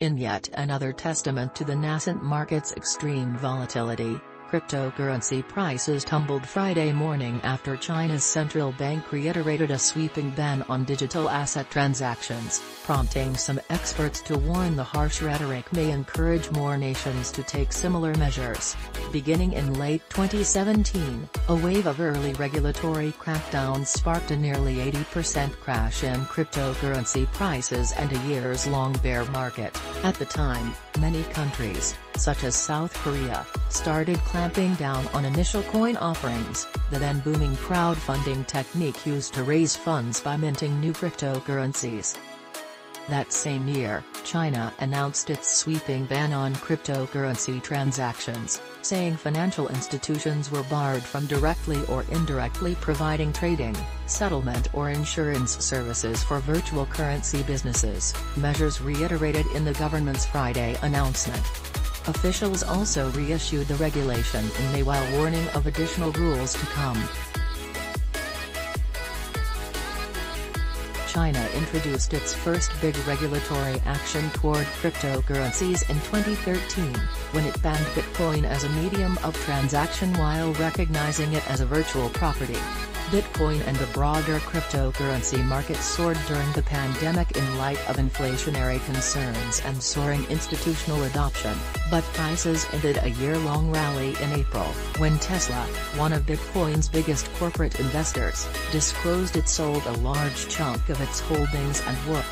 In yet another testament to the nascent market's extreme volatility, Cryptocurrency prices tumbled Friday morning after China's central bank reiterated a sweeping ban on digital asset transactions, prompting some experts to warn the harsh rhetoric may encourage more nations to take similar measures. Beginning in late 2017, a wave of early regulatory crackdowns sparked a nearly 80% crash in cryptocurrency prices and a years-long bear market. At the time, many countries, such as South Korea, started clamping down on initial coin offerings, the then booming crowdfunding technique used to raise funds by minting new cryptocurrencies. That same year, China announced its sweeping ban on cryptocurrency transactions, saying financial institutions were barred from directly or indirectly providing trading, settlement or insurance services for virtual currency businesses, measures reiterated in the government's Friday announcement. Officials also reissued the regulation in May while warning of additional rules to come. China introduced its first big regulatory action toward cryptocurrencies in 2013, when it banned Bitcoin as a medium of transaction while recognizing it as a virtual property. Bitcoin and the broader cryptocurrency market soared during the pandemic in light of inflationary concerns and soaring institutional adoption, but prices ended a year-long rally in April, when Tesla, one of Bitcoin's biggest corporate investors, disclosed it sold a large chunk of its holdings and would